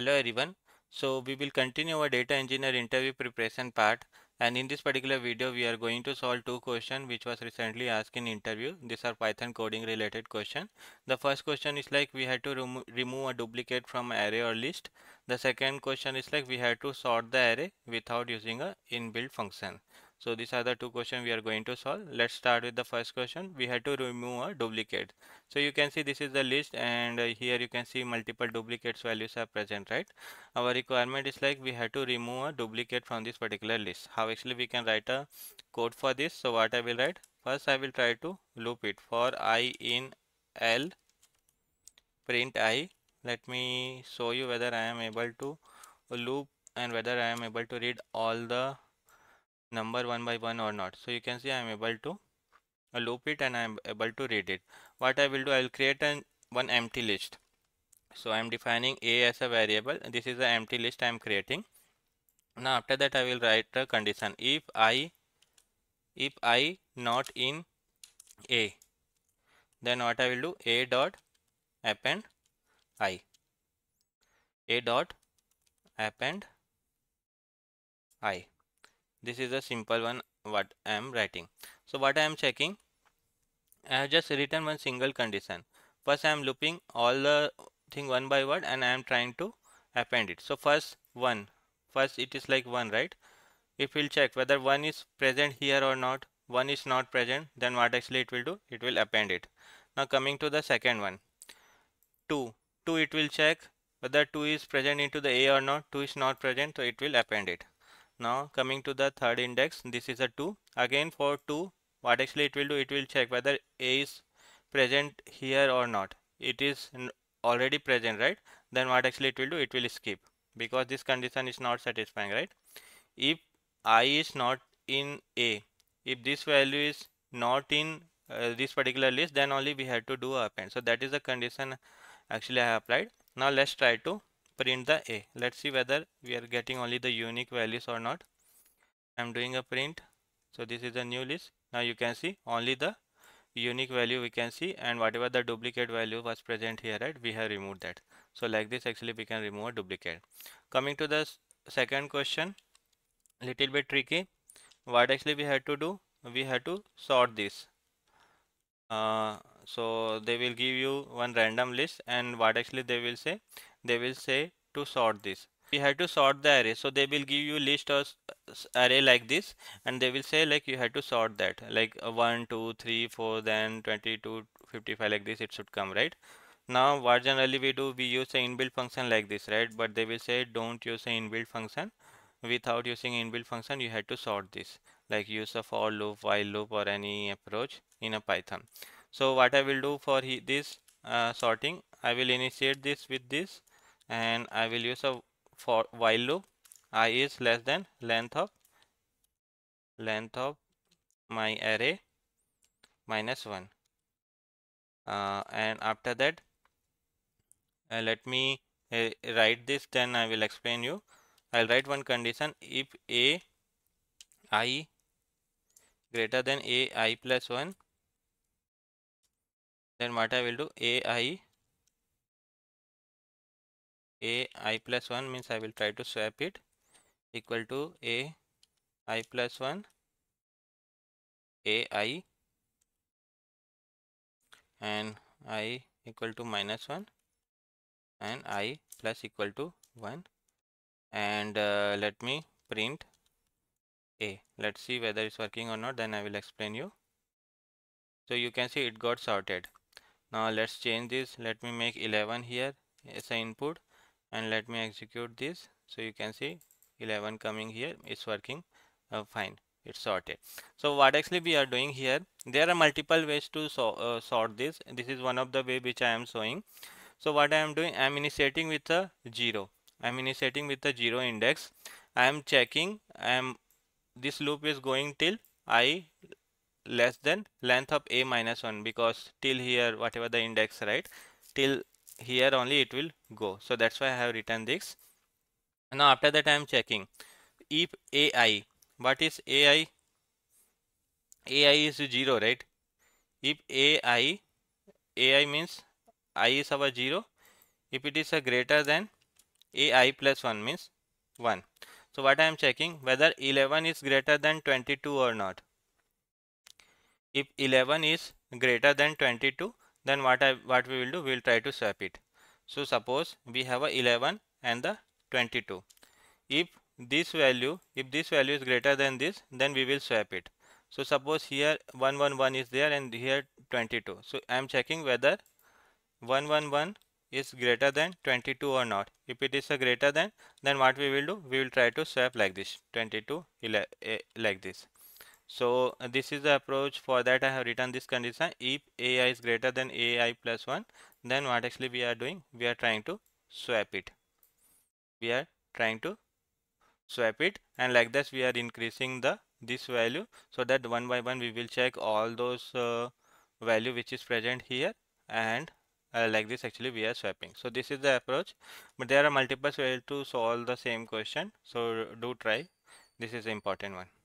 Hello everyone. So we will continue our data engineer interview preparation part and in this particular video we are going to solve two questions which was recently asked in interview. These are Python coding related question. The first question is like we had to remo remove a duplicate from array or list. The second question is like we had to sort the array without using a inbuilt function. So these are the two questions we are going to solve. Let's start with the first question. We had to remove a duplicate. So you can see this is the list and uh, here you can see multiple duplicates values are present, right? Our requirement is like we had to remove a duplicate from this particular list. How actually we can write a code for this. So what I will write? First I will try to loop it for i in L print i. Let me show you whether I am able to loop and whether I am able to read all the number one by one or not. So you can see I am able to uh, loop it and I am able to read it. What I will do, I will create an one empty list. So I am defining a as a variable. This is the empty list I am creating. Now after that I will write a condition if i if i not in a then what I will do a dot append i a dot append i this is a simple one what I am writing. So what I am checking, I have just written one single condition. First I am looping all the thing one by one and I am trying to append it. So first one, first it is like one, right? If we'll check whether one is present here or not, one is not present, then what actually it will do? It will append it. Now coming to the second one, two, two it will check whether two is present into the A or not, two is not present, so it will append it. Now coming to the third index, this is a 2. Again for 2, what actually it will do, it will check whether A is present here or not. It is already present, right? Then what actually it will do, it will skip because this condition is not satisfying, right? If I is not in A, if this value is not in uh, this particular list, then only we have to do append. So that is the condition actually I applied. Now let's try to print the a. Let's see whether we are getting only the unique values or not. I'm doing a print. So this is a new list. Now you can see only the unique value we can see and whatever the duplicate value was present here right? We have removed that. So like this actually we can remove a duplicate. Coming to the second question little bit tricky. What actually we had to do? We had to sort this. Uh, so they will give you one random list and what actually they will say they will say to sort this. We have to sort the array. So they will give you list of array like this and they will say like you have to sort that. Like uh, 1 2 3 4 then 22 55 like this it should come right? Now what generally we do we use an inbuilt function like this right? But they will say don't use an inbuilt function. Without using inbuilt function you have to sort this. Like use a for loop while loop or any approach in a python. So what i will do for this uh, sorting i will initiate this with this and I will use a for while loop. I is less than length of length of my array minus 1 uh, and after that uh, let me uh, write this then I will explain you. I'll write one condition. If a i greater than a i plus 1 then what I will do? A i a i plus 1 means I will try to swap it equal to a i plus 1 a i and i equal to minus 1 and i plus equal to 1 and uh, let me print a. Let's see whether it's working or not then I will explain you. So you can see it got sorted. Now let's change this. Let me make 11 here as an input and let me execute this. So you can see 11 coming here. It's working uh, fine. It's sorted. So what actually we are doing here there are multiple ways to so, uh, sort this. This is one of the way which I am showing. So what I am doing I am initiating with a 0 I am initiating with a 0 index. I am checking I am this loop is going till i less than length of a minus 1 because till here whatever the index right? Till here only it will go. So that's why I have written this. Now after that I am checking. If AI what is AI AI is 0 right? If AI AI means I is our 0 if it is a greater than ai plus 1 means 1 so what I am checking whether 11 is greater than 22 or not. If 11 is greater than 22 then what I what we will do we will try to swap it. So suppose we have a 11 and the 22 if this value if this value is greater than this then we will swap it. So suppose here 111 is there and here 22 so I am checking whether 111 is greater than 22 or not. If it is a greater than then what we will do? We will try to swap like this 22 eh, like this so uh, this is the approach for that I have written this condition. If ai is greater than ai plus 1 then what actually we are doing? We are trying to swap it. We are trying to swap it and like this we are increasing the this value so that one by one we will check all those uh, value which is present here and uh, like this actually we are swapping. So this is the approach but there are multiple ways to solve the same question so do try. This is important one